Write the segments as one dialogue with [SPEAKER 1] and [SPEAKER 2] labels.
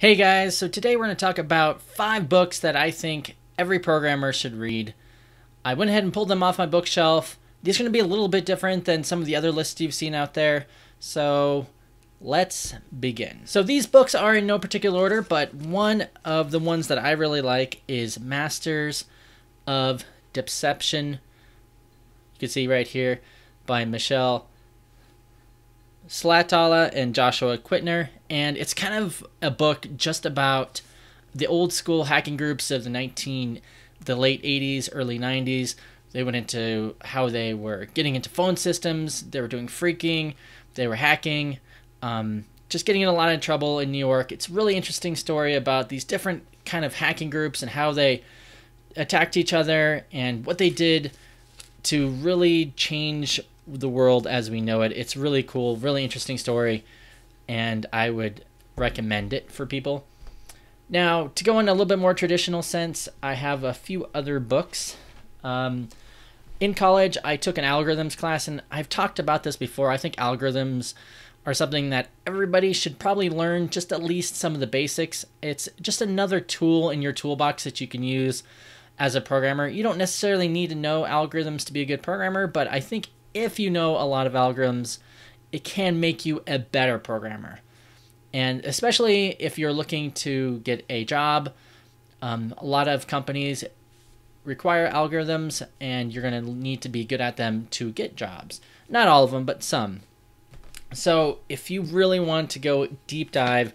[SPEAKER 1] Hey guys, so today we're going to talk about five books that I think every programmer should read. I went ahead and pulled them off my bookshelf. These are going to be a little bit different than some of the other lists you've seen out there. So let's begin. So these books are in no particular order, but one of the ones that I really like is Masters of Deception. You can see right here by Michelle Slatalla and Joshua Quittner, and it's kind of a book just about the old school hacking groups of the 19 the late 80s, early 90s. They went into how they were getting into phone systems, they were doing phreaking, they were hacking, um, just getting in a lot of trouble in New York. It's a really interesting story about these different kind of hacking groups and how they attacked each other and what they did to really change the world as we know it. It's really cool, really interesting story, and I would recommend it for people. Now, to go in a little bit more traditional sense, I have a few other books. Um, in college, I took an algorithms class, and I've talked about this before. I think algorithms are something that everybody should probably learn just at least some of the basics. It's just another tool in your toolbox that you can use as a programmer. You don't necessarily need to know algorithms to be a good programmer, but I think if you know a lot of algorithms, it can make you a better programmer. And especially if you're looking to get a job, um, a lot of companies require algorithms, and you're going to need to be good at them to get jobs. Not all of them, but some. So if you really want to go deep dive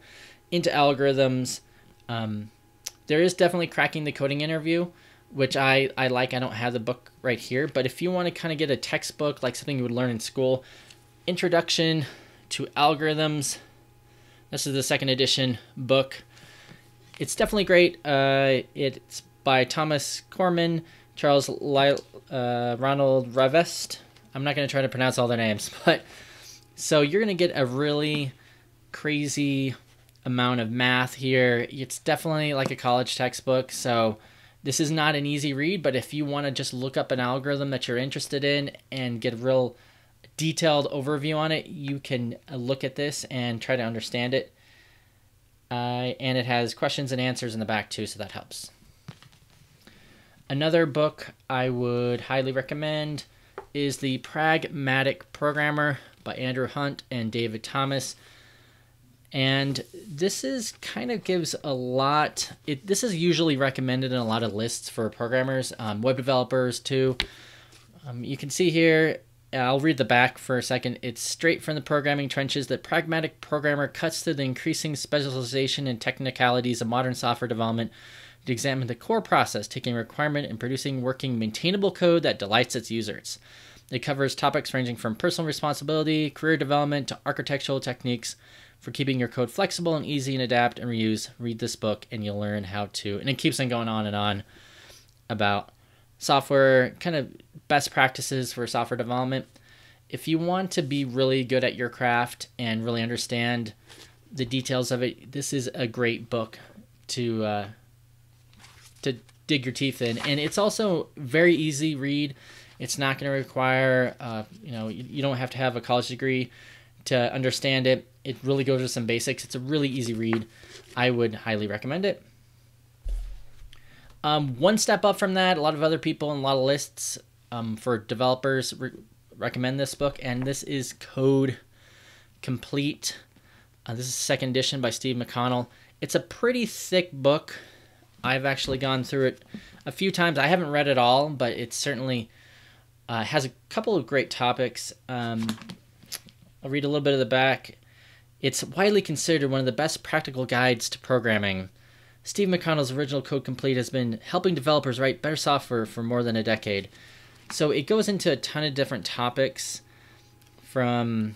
[SPEAKER 1] into algorithms, um, there is definitely cracking the coding interview which I, I like. I don't have the book right here, but if you want to kind of get a textbook, like something you would learn in school, Introduction to Algorithms, this is the second edition book. It's definitely great. Uh, it's by Thomas Cormen, Charles Lyle, uh, Ronald Rivest. I'm not going to try to pronounce all their names, but so you're going to get a really crazy amount of math here. It's definitely like a college textbook, so this is not an easy read, but if you want to just look up an algorithm that you're interested in and get a real detailed overview on it, you can uh, look at this and try to understand it. Uh, and it has questions and answers in the back too, so that helps. Another book I would highly recommend is The Pragmatic Programmer by Andrew Hunt and David Thomas and this is kind of gives a lot it this is usually recommended in a lot of lists for programmers um, web developers too. Um, you can see here i'll read the back for a second. It's straight from the programming trenches that pragmatic programmer cuts through the increasing specialization and technicalities of modern software development to examine the core process taking requirement and producing working maintainable code that delights its users. It covers topics ranging from personal responsibility career development to architectural techniques for keeping your code flexible and easy and adapt and reuse. Read this book and you'll learn how to, and it keeps on going on and on about software, kind of best practices for software development. If you want to be really good at your craft and really understand the details of it, this is a great book to uh, to dig your teeth in, and it's also very easy read. It's not going to require, uh, you know, you, you don't have to have a college degree to understand it. It really goes to some basics. It's a really easy read. I would highly recommend it. Um, one step up from that, a lot of other people and a lot of lists um, for developers re- recommend this book, and this is Code Complete. Uh, this is second edition by Steve McConnell. It's a pretty thick book. I've actually gone through it a few times. I haven't read it all, but it certainly uh, has a couple of great topics. Um, I'll read a little bit of the back. It's widely considered one of the best practical guides to programming. Steve McConnell's original Code Complete has been helping developers write better software for more than a decade. So it goes into a ton of different topics from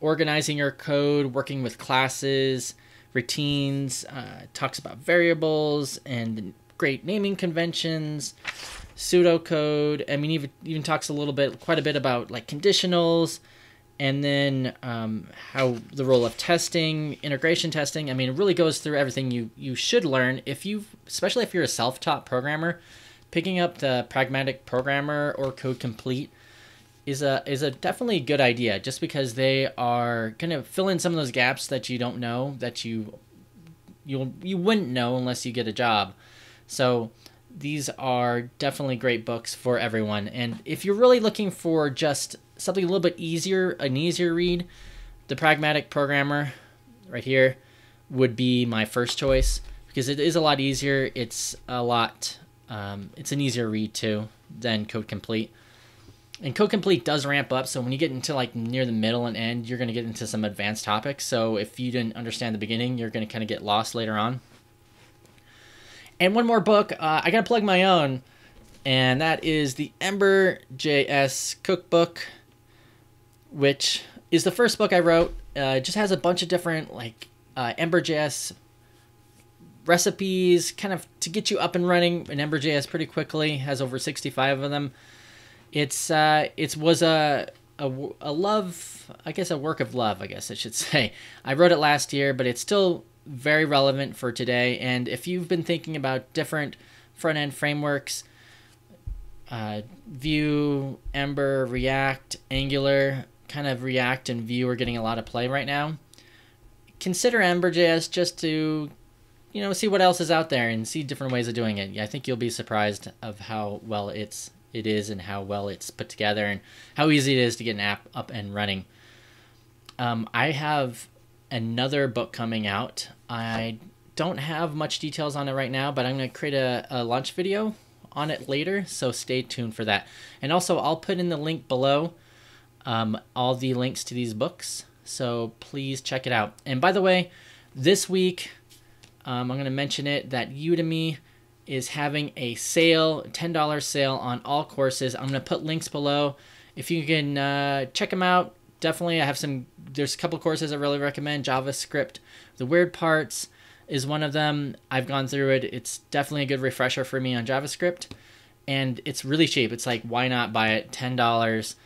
[SPEAKER 1] organizing your code, working with classes, routines, uh, talks about variables and great naming conventions, pseudocode. I mean, even even talks a little bit, quite a bit about like conditionals, and then um, how the role of testing, integration testing. I mean, it really goes through everything you you should learn if you, especially if you're a self-taught programmer. Picking up the Pragmatic Programmer or Code Complete is a is a definitely good idea, just because they are to fill in some of those gaps that you don't know that you you you wouldn't know unless you get a job. So these are definitely great books for everyone. And if you're really looking for just something a little bit easier, an easier read, The Pragmatic Programmer, right here, would be my first choice because it is a lot easier. It's a lot, um, it's an easier read too than Code Complete. And Code Complete does ramp up, so when you get into like near the middle and end, you're going to get into some advanced topics. So if you didn't understand the beginning, you're going to kind of get lost later on. And one more book, uh, I got to plug my own, and that is the Ember JS Cookbook, which is the first book I wrote. Uh, it just has a bunch of different like uh, Ember.js recipes, kind of to get you up and running in Ember.js pretty quickly. Has over 65 of them. It's uh, it was a, a a love, I guess a work of love, I guess I should say. I wrote it last year, but it's still very relevant for today. And if you've been thinking about different front end frameworks, uh, Vue, Ember, React, Angular, kind of React and Vue are getting a lot of play right now. Consider Ember.js just to, you know, see what else is out there and see different ways of doing it. I think you'll be surprised of how well it's it is and how well it's put together and how easy it is to get an app up and running. Um, I have another book coming out. I don't have much details on it right now, but I'm going to create a, a launch video on it later, so stay tuned for that. And also, I'll put in the link below um, all the links to these books, so please check it out. And by the way, this week, um, I'm going to mention it that Udemy is having a sale, $10 sale on all courses. I'm going to put links below. If you can uh, check them out, definitely I have some there's a couple courses I really recommend. JavaScript, the weird parts is one of them. I've gone through it. It's definitely a good refresher for me on JavaScript. And it's really cheap. It's like why not buy it? Ten dollars.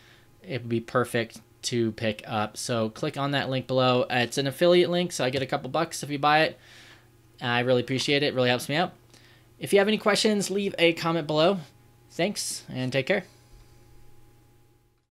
[SPEAKER 1] It would be perfect to pick up. So click on that link below. Uh, it's an affiliate link, so I get a couple bucks if you buy it. I really appreciate it. it really helps me out. If you have any questions, leave a comment below. Thanks and take care.